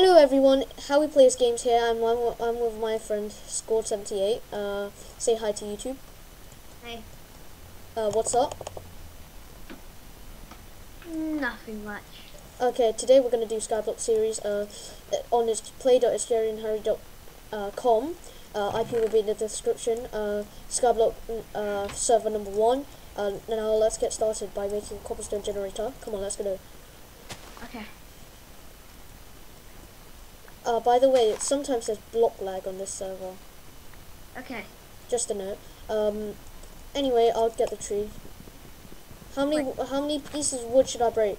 Hello everyone, Howie Plays Games here, I'm, I'm with my friend Scored78. Uh, say hi to YouTube. Hi. Uh, what's up? Nothing much. Okay, today we're going to do Skyblock series uh, on its play.jerryandharry.com. Uh, IP will be in the description. Uh, Skyblock uh, server number one. Uh, now let's get started by making a cobblestone generator. Come on, let's go. Okay. Uh, by the way, it sometimes there's block lag on this server. Okay. Just a note. Um, anyway, I'll get the tree. How many Wait. how many pieces of wood should I break?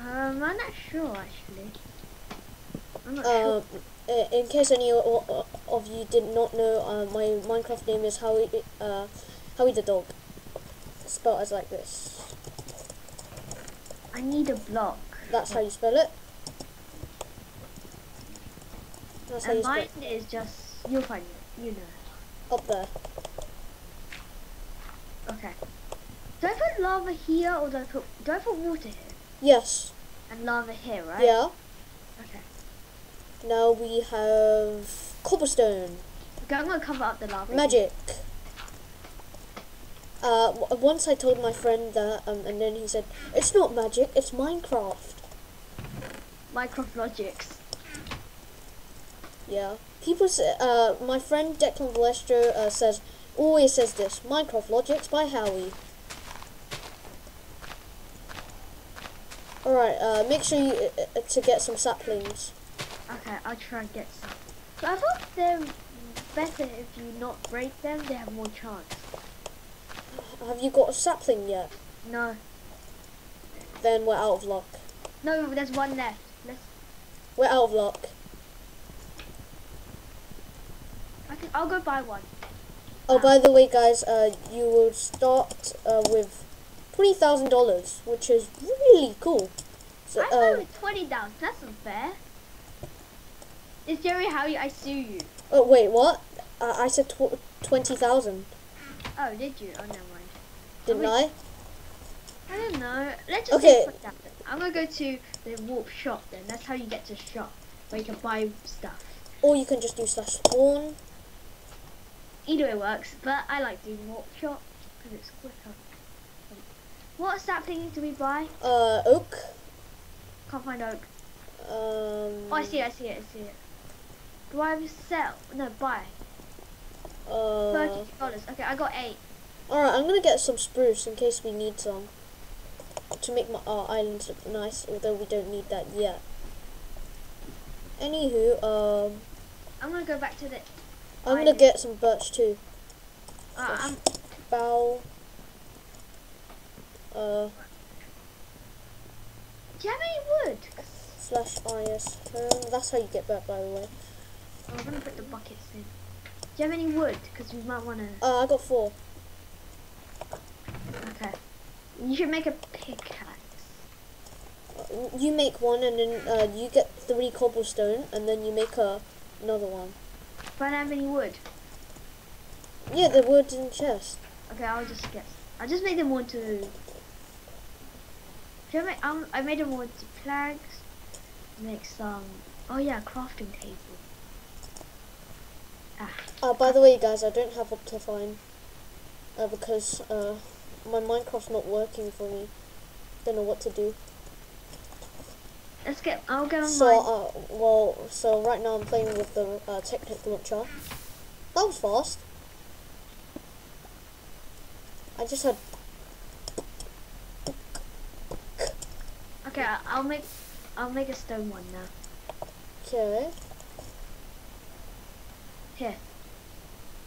Um, I'm not sure actually. I'm not Um, sure. i- in case any of you did not know, uh, my Minecraft name is Howie uh, Howie the dog. Spelled as like this. I need a block. That's how you spell it. That's how you And mine is just you'll find it. You know. Up there. Okay. Do I put lava here or do I put do I put water here Yes. and lava here? Right. Yeah. Okay. Now we have cobblestone. Okay, I'm gonna cover up the lava. Magic. Uh, once I told my friend that, um, and then he said, "It's not magic, it's Minecraft." Minecraft logics. Yeah. People say, uh, my friend Declan Valestro uh, says, always says this, Minecraft Logics by Howie. Alright, uh, make sure you, uh, uh, to get some saplings. Okay, I'll try and get some. But I thought they're better if you not break them. They have more chance. Have you got a sapling yet? No. Then we're out of luck. No, there's one left. Let's. We're out of luck. I can, I'll go buy one. Oh, by the way, guys, uh, you will start uh, with twenty thousand dollars, which is really cool. So, I thought it um, twenty down. That's unfair. It's Jerry Howie. I sue you. oh wait, what? Uh, I said tw- Oh, did you? Oh, never mind. didn't. I? I don't know. Let's just Okay. 20,000. I'm gonna go to the warp shop then. That's how you get to shop, where you can buy stuff. Or you can just do slash spawn. Either way works, but I like doing warp shop because it's quicker. What sapling do we buy? Uh, oak. Can't find oak. Um. Oh, I see it. I see it. I see it. Do I have sell? No, buy. Uh. Thirty dollars. Okay, I got eight. Alright, I'm gonna get some spruce in case we need some. To make my our island look nice, although we don't need that yet. Anywho, um, I'm gonna go back to the. I'm gonna get some birch too. Uh, I'm, Bow. Uh, do you have any wood? slash is home. That's how you get birch, by the way. Oh, I'm gonna put the buckets in. Do you have any wood? Because we might wanna. Uh, I got four. Okay. You should make a pickaxe. Uh, You make one, and then uh, you get three cobblestone, and then you make a another one. But I don't have any wood. Yeah, the wood's in the chest. Okay, I'll just get. I'll just make them more to. I make? Um, I made them more to planks. Make some. Oh yeah, crafting table. Ah, Uh, by the way, guys, I don't have Optifine uh, because uh, my Minecraft's not working for me. Don't know what to do. Let's get. I'll get on So, uh, well, so right now I'm playing with the uh, Technic launcher. That was fast. I just had. Okay, I'll make. I'll make a stone one now. Okay. Here.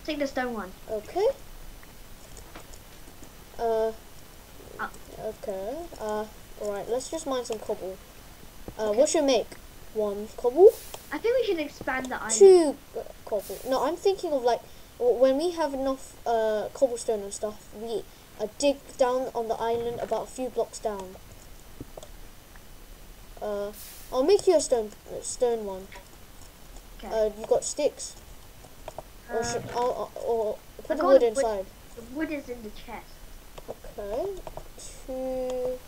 Take the stone one. Okay. Uh. Uh. Okay. Uh. Alright, let's just mine some cobble. Uh, Okay. what should we make? One cobble? I think we should expand the island. two uh, cobble. No, I'm thinking of like when we have enough uh, cobblestone and stuff, we uh, dig down on the island about a few blocks down. Uh, I'll make you a stone uh, stone one. Okay. Uh, you got sticks, or Uh, should, I'll, I'll, or I put the got wood wood. inside. the wood is in the chest. Okay. Two.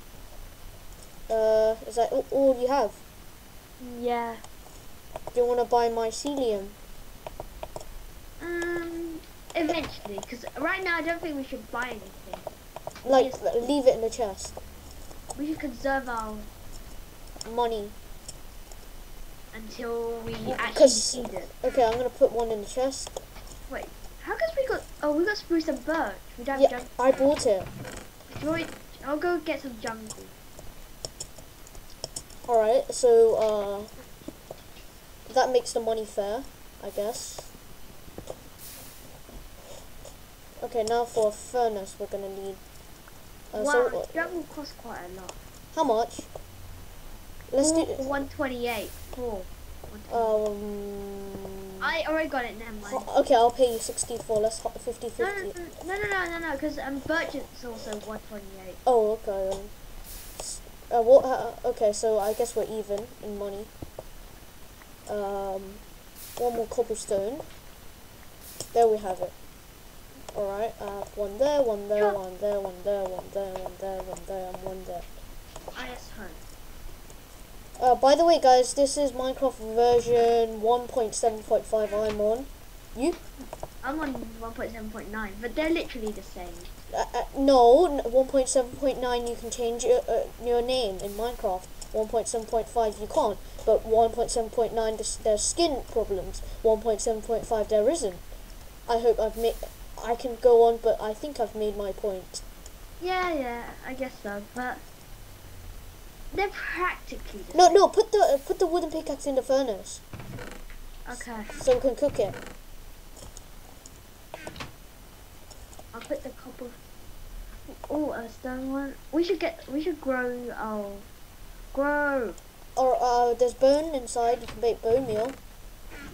Uh, is that all, all you have? Yeah. Do you want to buy mycelium? Um, eventually, because right now I don't think we should buy anything. Like, Yes. leave it in the chest. We should conserve our Money. until we actually need it. Okay, I'm gonna put one in the chest. Wait, how come we got? Oh, we got spruce and birch. We don't Yeah, I bought it. I'll go get some jungle. Alright, so, uh, that makes the money fair, I guess. Okay, now for a furnace, we're gonna need. Uh, wow, so, uh, jungle costs quite a lot. how much? Let's do. one twenty-eight. Four. Um. I already got it. Never mind. okay, I'll pay you 64. Let's hop 50 No, 50. no, no, no, no, no, no, because um, birch is also one twenty-eight. Oh, okay. Um, uh, what? Uh, okay, so I guess we're even in money. Um, one more cobblestone. There we have it. All right. Uh, one there, one there, Sure. one there, one there, one there, one there, one there, and one there. Home. Uh, by the way, guys, this is Minecraft version 1.7.5. I'm on. You? I'm on one point seven point nine, but they're literally the same. Uh, uh, no, 1.7.9 you can change your, uh, your name in Minecraft. 1.7.5 you can't, but 1.7.9 there's, there's skin problems. 1.7.5 there isn't. I hope I've made. I can go on, but I think I've made my point. Yeah, yeah, I guess so, but they're practically No, no, put the uh, put the wooden pickaxe in the furnace. Okay, so we can cook it. I'll put the copper. Oh, a stone one. We should get. We should grow. Oh, grow. Or uh, there's bone inside. You can make bone meal.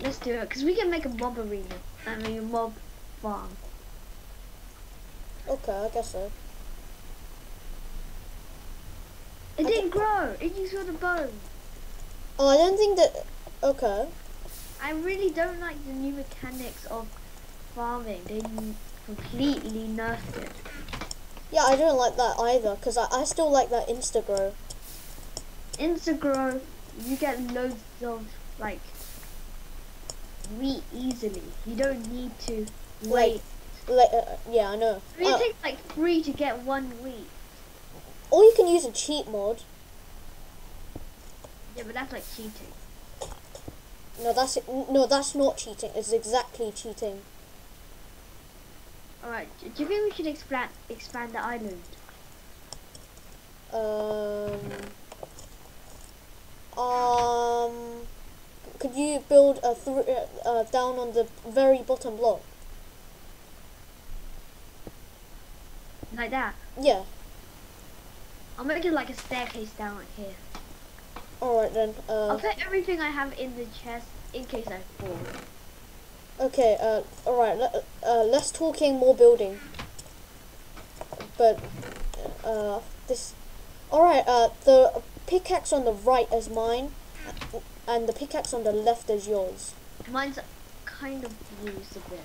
Let's do it, cause we can make a mob arena. I mean, a mob farm. Okay, I guess so. It Okay. didn't grow. It just got a bone. Oh, I don't think that. Okay. I really don't like the new mechanics of farming. They completely nerfed it. Yeah, I don't like that either, because I, I still like that Instagrow. Instagrow, you get loads of like wheat easily. You don't need to wait. Like, uh, yeah, I know. I Uh, it takes like three to get one wheat. or you can use a cheat mod. Yeah, but that's like cheating. No, that's no, that's not cheating. It's exactly cheating. Alright, do you think we should expand expand the island? Um, um, could you build a thr uh, down on the very bottom block? Like that? Yeah. I'll make it like a staircase down here. All right then. I'll Uh, put everything I have in the chest in case I fall. Okay. Uh, all right. Let, uh, less talking, more building. But, uh, this. All right. Uh, the pickaxe on the right is mine, and the pickaxe on the left is yours. Mine's kind of bruised a bit.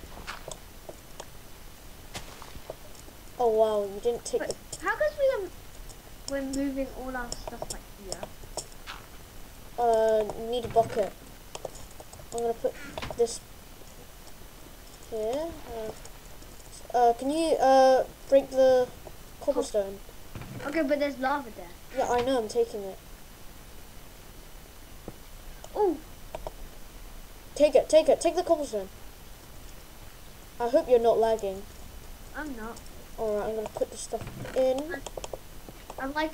Oh wow, you didn't take the. how comes we are we're moving all our stuff like here? Uh, need a bucket. I'm gonna put this here. Uh, uh, can you uh break the cobblestone? Okay, but there's lava there. Yeah, I know. I'm taking it. Oh, Take it. Take it. Take the cobblestone. I hope you're not lagging. I'm not. Alright, I'm gonna put this stuff in. I'm like,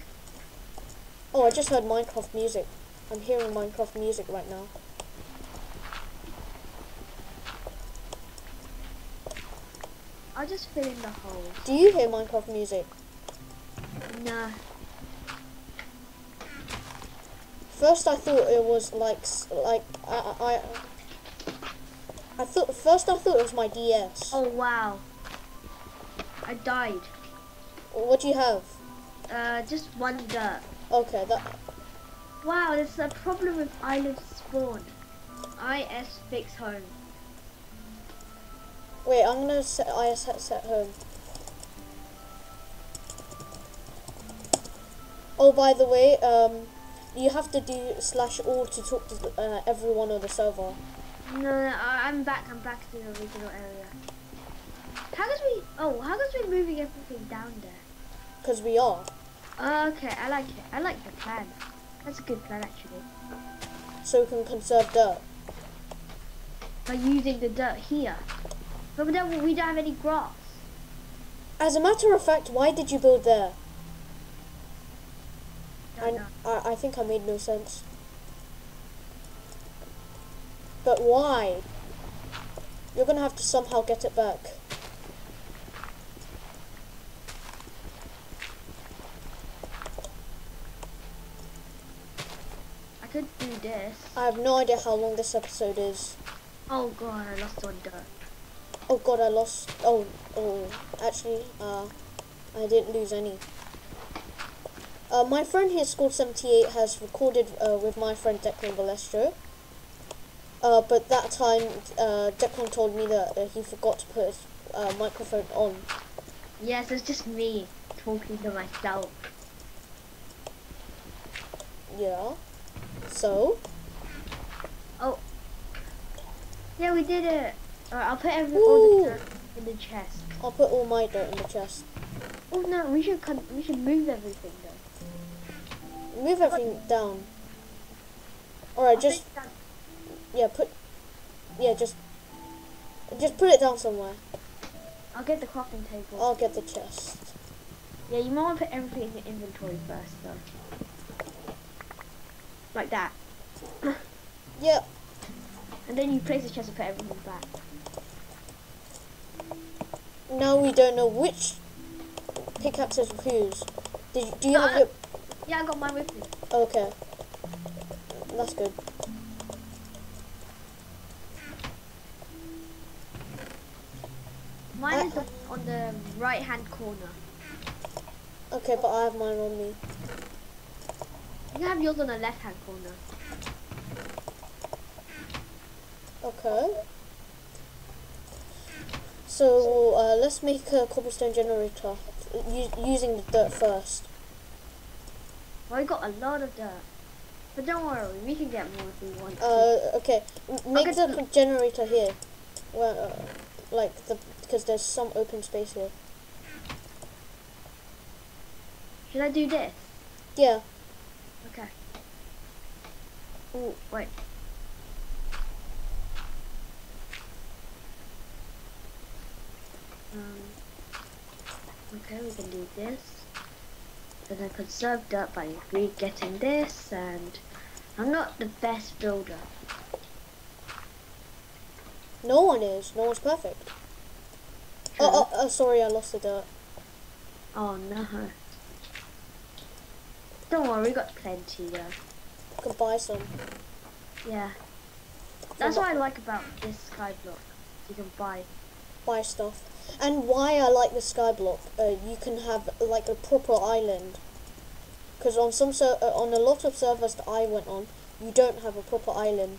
Oh, I just heard Minecraft music. I'm hearing Minecraft music right now. I'll just fill in the holes. Do you hear Minecraft music? Nah. First, I thought it was like like I I. I thought first I thought it was my DS. Oh wow. I died. What do you have? Uh, just one dirt. Okay, that Wow, there's a problem with island spawn. IS fix home. Wait. I'm gonna set IS set, set home. Oh, by the way, um, you have to do slash all to talk to uh, everyone on the server. No, no, I'm back. I'm back to the original area. How does we? Oh, how does we moving everything down there? Because we are. Okay, I like it. I like the plan. That's a good plan actually. So we can conserve dirt. By using the dirt here. But then we don't have any grass. As a matter of fact, why did you build there? I. I, I think I made no sense. But why? You're gonna have to somehow get it back. I could do this. I have no idea how long this episode is. Oh god, I lost one dirt. Oh god, I lost. Oh, oh. Actually, uh, I didn't lose any. Uh, my friend here, Scored78, has recorded uh, with my friend Declan Balestro. Uh, but that time, uh, Declan told me that uh, he forgot to put his uh, microphone on. Yes, it's just me talking to myself. Yeah. So, Oh. Yeah, we did it. Alright, I'll put every all the dirt in the chest. I'll put all my dirt in the chest. Oh no, we should con- we should move everything though. Move everything down. Alright, just, yeah, put, yeah, just, just put it down somewhere. I'll get the crafting table. I'll get the chest. Yeah, you might want to put everything in your inventory first though. Like that. Yeah, And then you place the chest and put everything back. Now we don't know which pickaxe is whose. Did you, do you have Uh, your, Yeah, I got mine with me. okay. That's good. Mine I- is on the right hand corner. Okay, but I have mine on me. You have yours on the left hand corner. Okay. So, uh, let's make a cobblestone generator using the dirt first. Well, I got a lot of dirt. But don't worry, we can get more if we want. Uh, okay. Make the- generator here. Well, uh, like the because there's some open space here. Should I do this? Yeah. Okay. Oh, Wait. Um, okay, we can do this. Then I can serve dirt by re-getting this, and I'm not the best builder. No one is. No one's perfect. Oh, oh, oh, sorry, I lost the dirt. Oh no. Don't worry, we got plenty though. I can buy some. Yeah. That's what I like about this sky block. You can buy. Buy stuff. And why I like the skyblock, uh, you can have like a proper island. Because on some ser- uh, on a lot of servers that I went on, you don't have a proper island.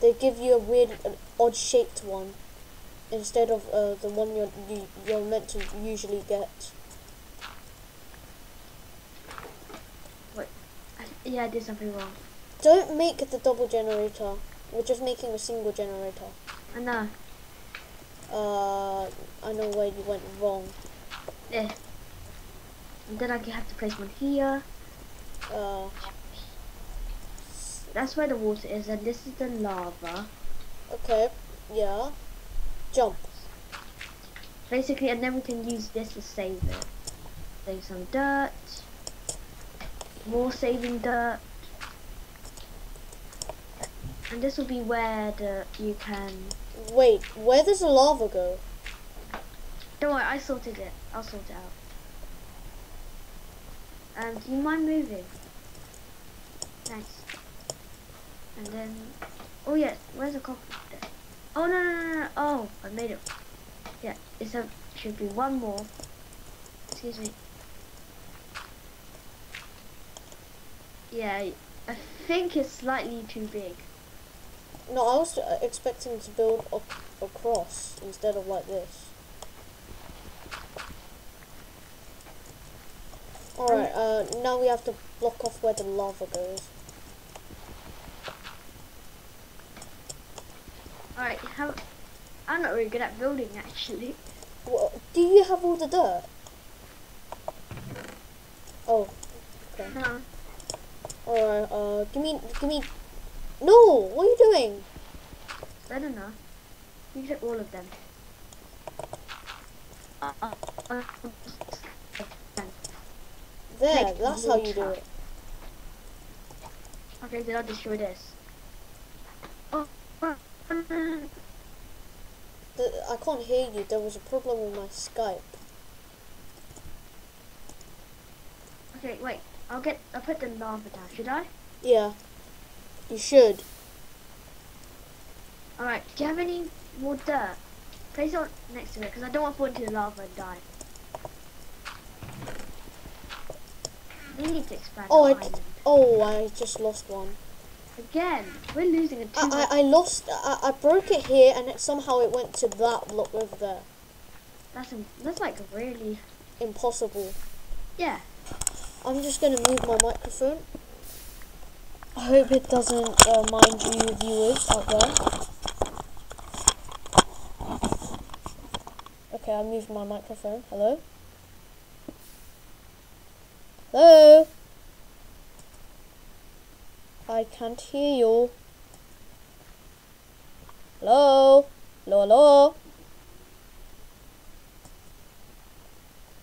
They give you a weird, an odd shaped one, instead of uh, the one you're you, you're meant to usually get. I, yeah, I did something wrong. Don't make the double generator. We're just making a single generator. I know. Uh, I know where you went wrong. There. And then I can have to place one here. Uh, That's where the water is, and this is the lava. okay, yeah. Jump. Basically, and then we can use this to save it. Save some dirt. More saving dirt. And this will be where the you can. Wait, where does the lava go? Don't worry, I sorted it. I'll sort it out. And do you mind moving? Nice. And then, oh yeah, where's the copper? Oh no no no no! Oh, I made it. Yeah, it's a should be one more. Excuse me. Yeah, I think it's slightly too big. No, I was uh, expecting to build a, across instead of like this. Alright, uh, now we have to block off where the lava goes. Alright, how... I'm not really good at building actually. Wha do you have all the dirt? Oh, okay. No. Alright, uh, give me, give me... No! What are you doing? I don't know. You get all of them. There, Take that's how you do it. okay, then I'll destroy this. Oh, The, I can't hear you. There was a problem with my Skype. okay, wait. I'll get. I'll put the lava down. Should I? Yeah. You should. All right. Do you have any more dirt? Place it on next to it because I don't want to fall into the lava and die. We need to expand Oh, the I, oh, I just lost one. Again, we're losing a two. I, I, I lost, I, I broke it here and it, somehow it went to that block over there. that's that's like really Impossible. yeah. I'm just gonna move my microphone. I hope it doesn't uh, mind you viewers out there. Okay, I moved my microphone. Hello? Hello? I can't hear you. Hello? Hello, hello?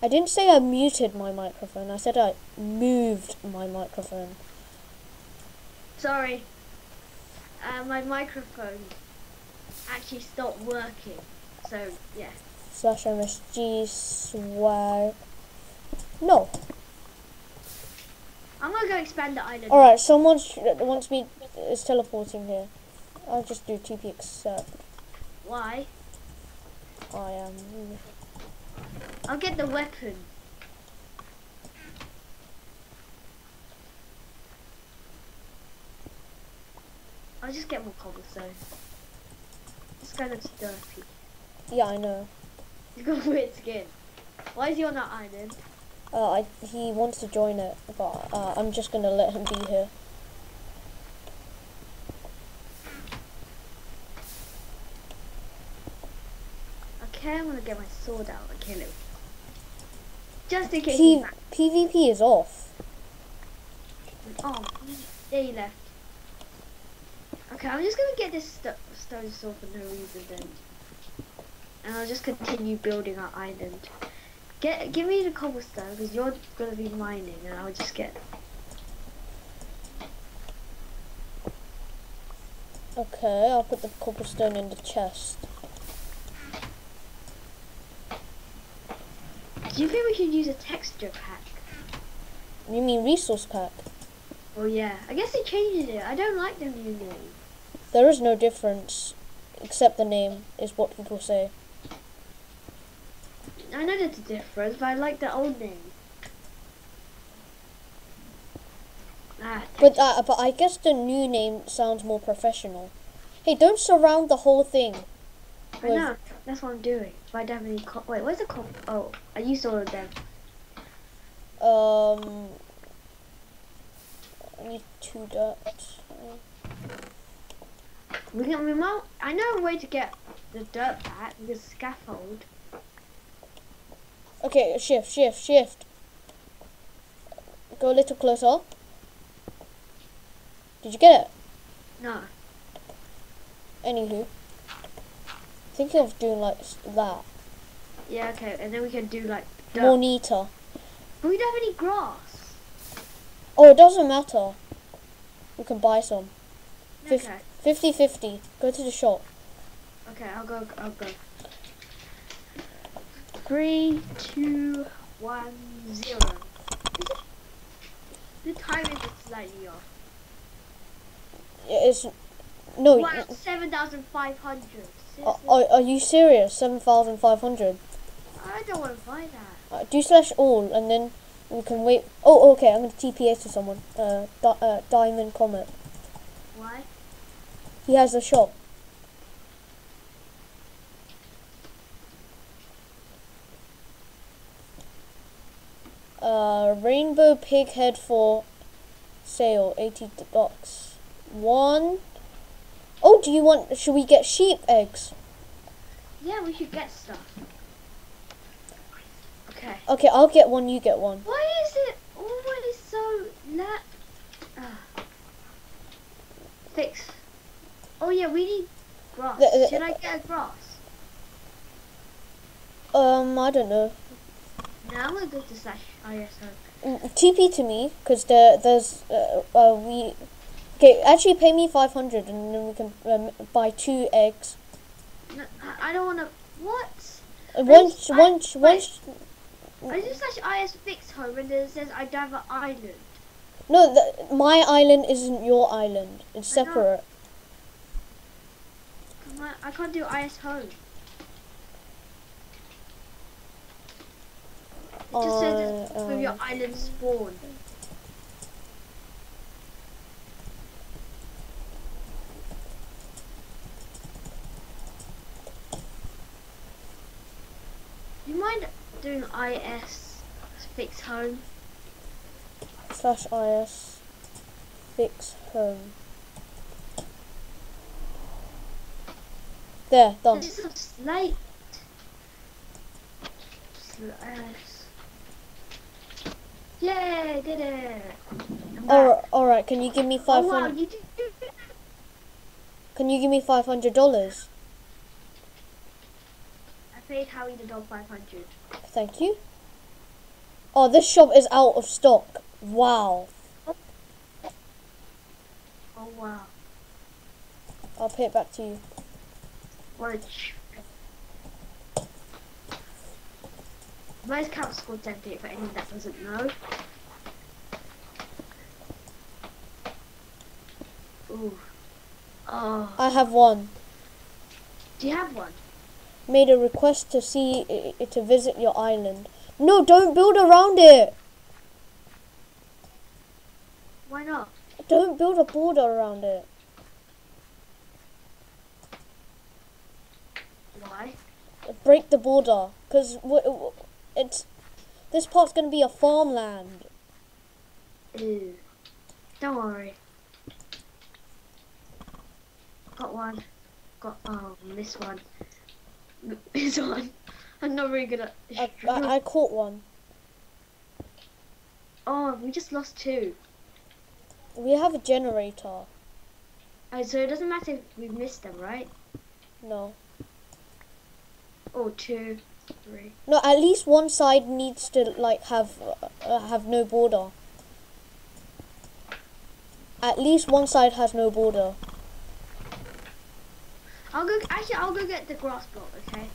I didn't say I muted my microphone. I said I moved my microphone. Sorry. Uh, my microphone actually stopped working. So yeah. Slash MSG swag. No. I'm gonna go expand the island. Alright, someone wants me is teleporting here. I'll just do TP accept. Why? I am. I'll get the weapon. I'll just get more cobblestone. This guy looks dirty. Yeah, I know. He's got a weird skin. Why is he on that island? Uh, I, he wants to join it, but uh, I'm just gonna let him be here. Okay, I'm gonna get my sword out and kill him. Just in case P-. PvP is off. Oh, there he left. Okay, I'm just gonna get this st- stone sword for no reason then. And I'll just continue building our island. Get, give me the cobblestone because you're gonna be mining, and I'll just get. Okay, I'll put the cobblestone in the chest. Do you think we should use a texture pack? You mean resource pack? Oh yeah, I guess they changed it. I don't like the new name. There is no difference, except the name is what people say. I know there's a difference, but I like the old name. Ah, But uh, but I guess the new name sounds more professional. Hey, don't surround the whole thing. I know. That's what I'm doing. But I don't have any. Co- Wait, where's the cop? Oh, I used all of them. Um, I need two dirt. We can. Might. I know a way to get the dirt back. We can scaffold. Okay, shift, shift, shift. Go a little closer. Did you get it? No. Anywho, thinking of doing like that. Yeah. Okay. And then we can do like dirt. More neater. But we don't have any grass. Oh, it doesn't matter. We can buy some. Okay. 50-50. Go to the shop. Okay. I'll go. I'll go. Three, two, one, zero. The time is slightly off. It's no. Wow, seven thousand five hundred. Are, are, are you serious? Seven thousand five hundred. I don't want to buy that. Uh, do slash all, and then we can wait. Oh, okay. I'm gonna TPA to someone. Uh, di- uh, Diamond Comet. Why? He has a shop. Uh, rainbow pig head for sale, 80 bucks. One. Oh, do you want, should we get sheep eggs? Yeah, we should get stuff. Okay. Okay, I'll get one, you get one. Why is it always so la- Ah. Fix. Oh yeah, we need grass. The- the- Should I get a grass? Um, I don't know. Now I'm gonna go to slash ISO. Mm, TP to me, because there, there's, uh, uh, we, okay, actually pay me 500 and then we can um, buy two eggs. No, I- I don't wanna. What? Uh, Once, I- once, once, I just slash IS fix home and then it says I have an island. no, the, my island isn't your island. It's I separate. On, I can't do IS home. It just says it's Uh, with your um, island spawn. You mind doing IS fix home? slash is fix home. There, done. This is. Slash. Yay, did it! Alright, alright, can you give me Oh five wow, you. Can you give me five hundred dollars? I paid Howie the dog 500. Thank you. Oh, this shop is out of stock. Wow. Oh wow. I'll pay it back to you. Where's Camp Squad 78 for anyone that doesn't know? Ooh. Oh. I have one. Do you have one? Made a request to see to visit your island. No, don't build around it. Why not? Don't build a border around it. Why? Break the border, cause w- w- it's this part's gonna be a farmland. Ew. Don't worry. Got one. Got um this one. This one. I'm not really good at. I, I, I caught one. oh, we just lost two. We have a generator. Oh, so it doesn't matter if we missed them, right? No, Oh, two, three. no. At least one side needs to like have uh, uh, have no border. At least one side has no border. I'll go. Actually, I'll go get the grass block. Okay.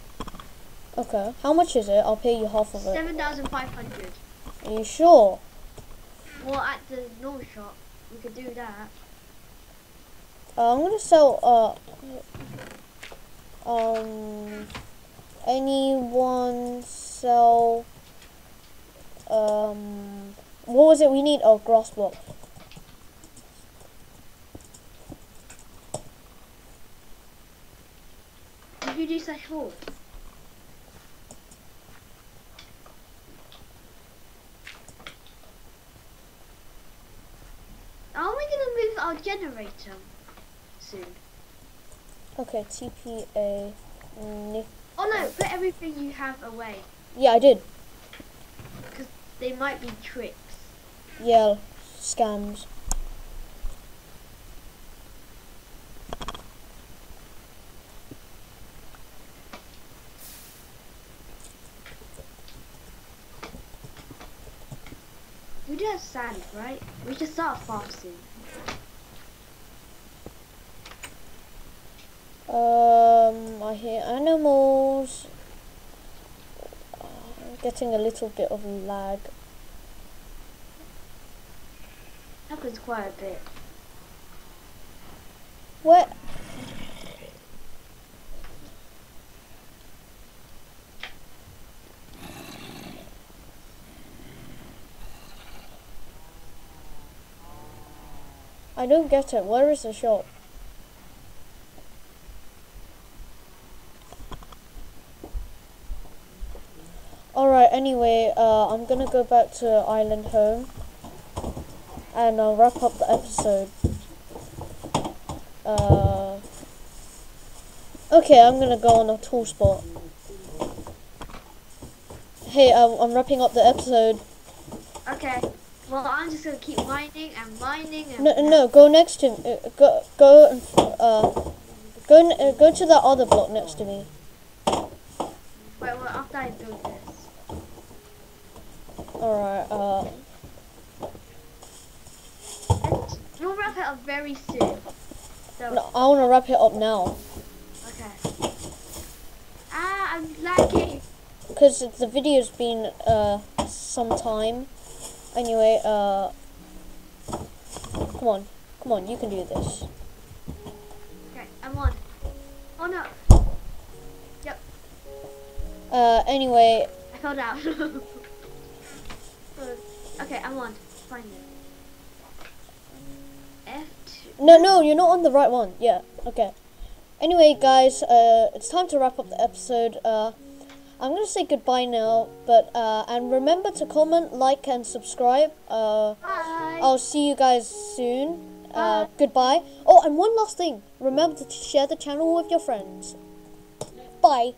Okay. How much is it? I'll pay you half of it. Seven thousand five hundred. Are you sure? Well, at the normal shop, we could do that. Uh, I'm gonna sell. Uh. Um. Anyone sell? Um. What was it we need? Oh, grass block. Did you do slash four? Are we gonna move our generator soon? Okay. TPA. Nick. Oh no, put everything you have away. Yeah, I did. Because they might be tricks. Yeah. Scams. We do have sand, right? We should start a farm soon. Um, I hear animals. Uh, getting a little bit of lag. Happens quite a bit. What? I don't get it. Where is the shop? Alright, anyway, uh, I'm gonna go back to Island Home and I'll wrap up the episode. Uh, okay, I'm gonna go on a tool spot. Hey, I'm, I'm wrapping up the episode. Okay. Well, I'm just gonna keep mining and mining and. No, no, go next to me. Uh, go, go, uh, go, uh, go to that other block next to me. Wait, well, after I build this. Alright, uh, we'll wrap it up very soon. So, no, I wanna wrap it up now. okay. Ah, I'm lagging. because the video's been uh some time. Anyway, uh, come on, come on, you can do this. Okay, I'm on. Oh no, Yep. Uh, anyway, I fell down. okay, I'm on. Finally. F2. no, no, you're not on the right one. Yeah, okay. Anyway, guys, uh, it's time to wrap up the episode. Uh, I'm gonna say goodbye now, but uh, and remember to comment, like, and subscribe. Uh, Bye. I'll see you guys soon. Uh, goodbye. Oh, and one last thing. Remember to share the channel with your friends. Bye.